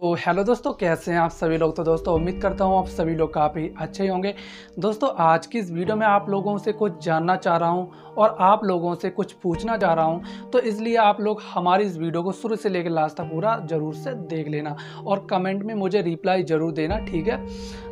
तो हेलो दोस्तों, कैसे हैं आप सभी लोग? तो दोस्तों, उम्मीद करता हूँ आप सभी लोग काफ़ी अच्छे होंगे। दोस्तों, आज की इस वीडियो में आप लोगों से कुछ जानना चाह रहा हूँ और आप लोगों से कुछ पूछना चाह रहा हूँ। तो इसलिए आप लोग हमारी इस वीडियो को शुरू से लेकर लास्ट तक पूरा ज़रूर से देख लेना और कमेंट में मुझे रिप्लाई ज़रूर देना, ठीक है?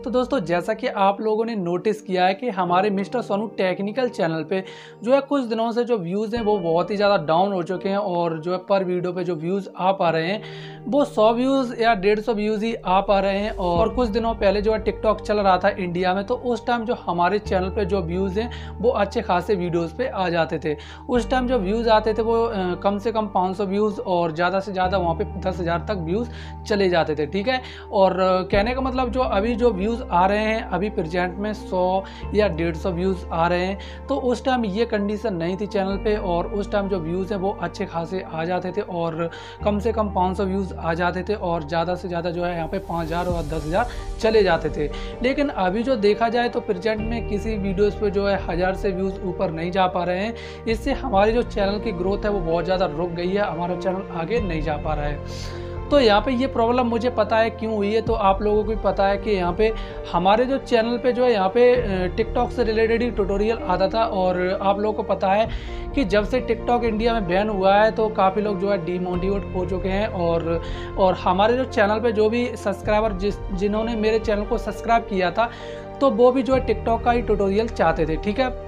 तो दोस्तों, जैसा कि आप लोगों ने नोटिस किया है कि हमारे मिस्टर सोनू टेक्निकल चैनल पर जो है कुछ दिनों से जो व्यूज़ हैं वो बहुत ही ज़्यादा डाउन हो चुके हैं और जो है पर वीडियो पर जो व्यूज़ आ पा रहे हैं, वो सौ व्यूज़ या डेढ़ सौ व्यूज़ ही आ पा रहे हैं और कुछ दिनों पहले जो है टिकटॉक चल रहा था इंडिया में तो उस टाइम जो हमारे चैनल पर जो व्यूज़ हैं, वो अच्छे खासे वीडियोज़ पर आ जाते थे। उस टाइम जो व्यूज़ आते थे वो कम से कम 500 व्यूज़ और ज़्यादा से ज़्यादा वहाँ पे दस तक व्यूज़ चले जाते थे, ठीक है? और कहने का मतलब जो अभी जो व्यूज़ आ रहे हैं, अभी प्रेजेंट में सौ या डेढ़ सौ व्यूज़ आ रहे हैं। तो उस टाइम ये कंडीशन नहीं थी चैनल पर और उस टाइम जो व्यूज़ हैं वो अच्छे खासे आ जाते थे और कम से कम पाँच सौ व्यूज़ आ जाते थे और ज़्यादा से ज़्यादा जो है यहाँ पे पाँच हज़ार और दस हज़ार चले जाते थे। लेकिन अभी जो देखा जाए तो प्रेजेंट में किसी वीडियोज़ पे जो है हज़ार से व्यूज़ ऊपर नहीं जा पा रहे हैं। इससे हमारी जो चैनल की ग्रोथ है वो बहुत ज़्यादा रुक गई है, हमारा चैनल आगे नहीं जा पा रहा है। तो यहाँ पे ये प्रॉब्लम मुझे पता है क्यों हुई है तो आप लोगों को भी पता है कि यहाँ पे हमारे जो चैनल पे जो है, यहाँ पे टिकटॉक से रिलेटेड ही ट्यूटोरियल आता था और आप लोगों को पता है कि जब से टिकटॉक इंडिया में बैन हुआ है तो काफ़ी लोग जो है डीमोटिवेट हो चुके हैं और और हमारे जो चैनल पे जो भी सब्सक्राइबर जिस, जिन्होंने मेरे चैनल को सब्सक्राइब किया था तो वो भी जो है टिकटॉक का ही ट्यूटोरियल चाहते थे, ठीक है?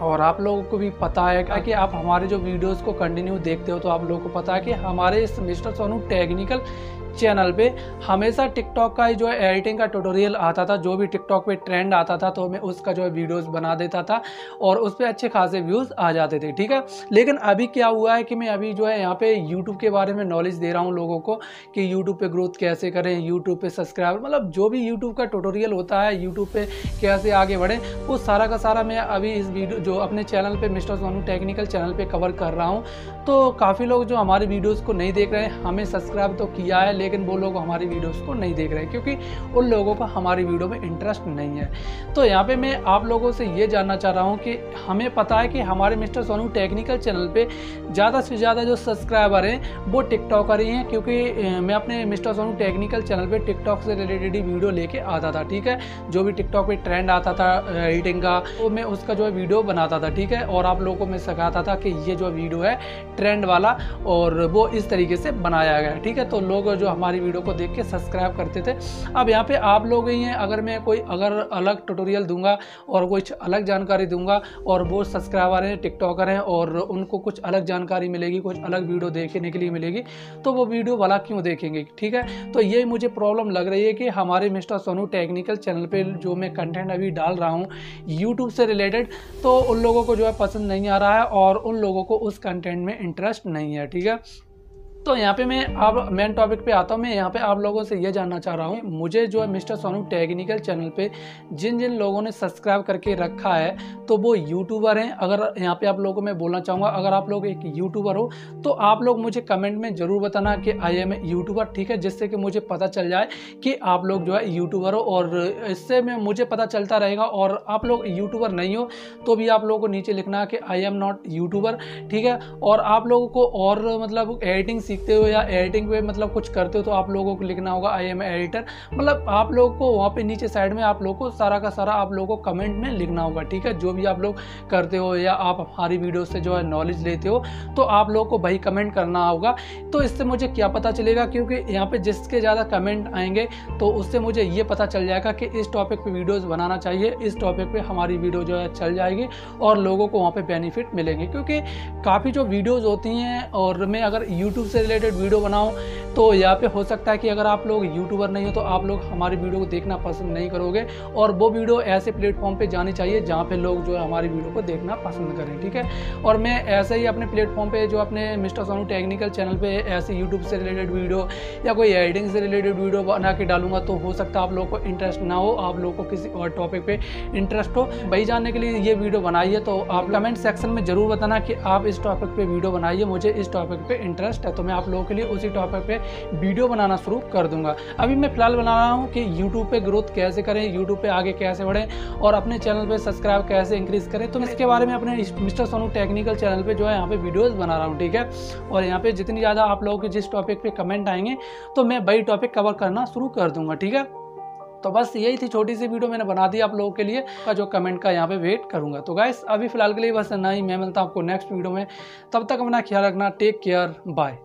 और आप लोगों को भी पता है क्या कि आप हमारे जो वीडियोस को कंटिन्यू देखते हो तो आप लोगों को पता है कि हमारे इस मिस्टर सोनू टेक्निकल चैनल पे। हमेशा टिकटॉक का ही जो है एडिटिंग का ट्यूटोरियल आता था, जो भी टिकटॉक पे ट्रेंड आता था तो मैं उसका जो है वीडियोस बना देता था और उस पर अच्छे खासे व्यूज़ आ जाते थे, ठीक है? लेकिन अभी क्या हुआ है कि मैं अभी जो है यहाँ पे यूट्यूब के बारे में नॉलेज दे रहा हूँ लोगों को कि यूट्यूब पर ग्रोथ कैसे करें यूट्यूब पर सब्सक्राइबर मतलब जो भी यूट्यूब का ट्यूटोरियल होता है यूट्यूब पर कैसे आगे बढ़ें, वो सारा का सारा मैं अभी इस वीडियो जो अपने चैनल पर मिस्टर सोनू टेक्निकल चैनल पर कवर कर रहा हूँ। तो काफ़ी लोग जो हमारे वीडियोज़ को नहीं देख रहे हैं, हमें सब्सक्राइब तो किया है लेकिन वो लोग हमारी वीडियोस को नहीं देख रहे, क्योंकि उन लोगों का हमारी वीडियो में इंटरेस्ट नहीं है। तो यहाँ पे मैं आप लोगों से ये जानना चाह रहा हूँ कि हमें पता है कि हमारे मिस्टर सोनू टेक्निकल चैनल पे ज़्यादा से ज़्यादा जो सब्सक्राइबर हैं, वो टिकटॉकर ही हैं, क्योंकि मैं अपने मिस्टर सोनू टेक्निकल चैनल पर टिकटॉक से रिलेटेड वीडियो लेके आता था, ठीक है? जो भी टिकटॉक पर ट्रेंड आता था एडिटिंग का वो मैं उसका जो है वीडियो बनाता था, ठीक है? और आप लोगों को मैं सिखाता था कि ये जो वीडियो है ट्रेंड वाला और वो इस तरीके से बनाया गया ठीक है? तो लोग जो हमारी वीडियो को देख के सब्सक्राइब करते थे। अब यहाँ पे आप लोग ही हैं। अगर मैं कोई अगर अलग ट्यूटोरियल दूँगा और कुछ अलग जानकारी दूँगा और वो सब्सक्राइबर हैं टिकटॉकर हैं और उनको कुछ अलग जानकारी मिलेगी, कुछ अलग वीडियो देखने के लिए मिलेगी तो वो वीडियो वाला क्यों देखेंगे? ठीक है? तो ये मुझे प्रॉब्लम लग रही है कि हमारे मिस्टर सोनू टेक्निकल चैनल पर जो मैं कंटेंट अभी डाल रहा हूँ यूट्यूब से रिलेटेड तो उन लोगों को जो है पसंद नहीं आ रहा है और उन लोगों को उस कंटेंट में इंटरेस्ट नहीं है। ठीक है? तो यहाँ पे मैं आप मेन टॉपिक पे आता हूँ। मैं यहाँ पे आप लोगों से ये जानना चाह रहा हूँ। मुझे जो है मिस्टर सोनू टेक्निकल चैनल पे जिन जिन लोगों ने सब्सक्राइब करके रखा है तो वो यूट्यूबर हैं। अगर यहाँ पे आप लोगों मैं बोलना चाहूँगा, अगर आप लोग एक यूट्यूबर हो तो आप लोग मुझे कमेंट में ज़रूर बताना कि आई एम यूट्यूबर ठीक है? जिससे कि मुझे पता चल जाए कि आप लोग जो है यूट्यूबर हो और इससे में, मुझे पता चलता रहेगा और आप लोग यूट्यूबर नहीं हो तो भी आप लोगों को नीचे लिखना कि आई एम नॉट यूट्यूबर ठीक है? और आप लोगों को और मतलब एडिटिंग सीखते हो या एडिटिंग पे मतलब कुछ करते हो तो आप लोगों को लिखना होगा आई एम एडिटर मतलब आप लोगों को वहाँ पे नीचे साइड में आप लोगों को सारा का सारा आप लोगों को कमेंट में लिखना होगा, ठीक है? जो भी आप लोग करते हो या आप हमारी वीडियो से जो है नॉलेज लेते हो तो आप लोगों को भाई कमेंट करना होगा। तो इससे मुझे क्या पता चलेगा? क्योंकि यहाँ पे जिसके ज़्यादा कमेंट आएँगे तो उससे मुझे ये पता चल जाएगा कि इस टॉपिक पर वीडियोज़ बनाना चाहिए, इस टॉपिक पर हमारी वीडियो जो है चल जाएगी और लोगों को वहाँ पर बेनिफिट मिलेंगे। क्योंकि काफ़ी जो वीडियोज़ होती हैं और मैं अगर यूट्यूब से रिलेटेड वीडियो बनाओ तो यहाँ पे हो सकता है कि अगर आप लोग यूट्यूबर नहीं हो तो आप लोग हमारी वीडियो को देखना पसंद नहीं करोगे। और वो वीडियो ऐसे प्लेटफॉर्म पे जानी चाहिए जहाँ पे लोग जो है हमारी वीडियो को देखना पसंद करें, ठीक है? और मैं ऐसे ही अपने प्लेटफॉर्म पे जो अपने मिस्टर सोनू टेक्निकल चैनल पे ऐसे यूट्यूब से रिलेटेड वीडियो या कोई एडिटिंग से रिलेटेड वीडियो बना के डालूँगा तो हो सकता है आप लोग को इंटरेस्ट ना हो, आप लोग को किसी और टॉपिक पे इंटरेस्ट हो। वही जानने के लिए ये वीडियो बनाई है तो आप कमेंट सेक्शन में ज़रूर बताना कि आप इस टॉपिक पे वीडियो बनाइए, मुझे इस टॉपिक पे इंटरेस्ट है तो मैं आप लोगों के लिए उसी टॉपिक पे वीडियो बनाना शुरू कर दूँगा। अभी मैं फ़िलहाल बना रहा हूँ कि यूट्यूब पे ग्रोथ कैसे करें यूट्यूब पे आगे कैसे बढ़ें और अपने चैनल पे सब्सक्राइब कैसे इंक्रीज करें। तो मैं इसके बारे में अपने मिस्टर सोनू टेक्निकल चैनल पर जो है यहाँ पे वीडियोस बना रहा हूँ, ठीक है? और यहाँ पे जितनी ज़्यादा आप लोगों के जिस टॉपिक पे कमेंट आएँगे तो मैं वही टॉपिक कवर करना शुरू कर दूँगा, ठीक है? तो बस यही थी छोटी सी वीडियो मैंने बना दी आप लोगों के लिए जो कमेंट का यहाँ पे वेट करूँगा। तो गाइस अभी फ़िलहाल के लिए बस इतना ही। मैं मिलता हूँ आपको नेक्स्ट वीडियो में। तब तक अपना ख्याल रखना। Take care bye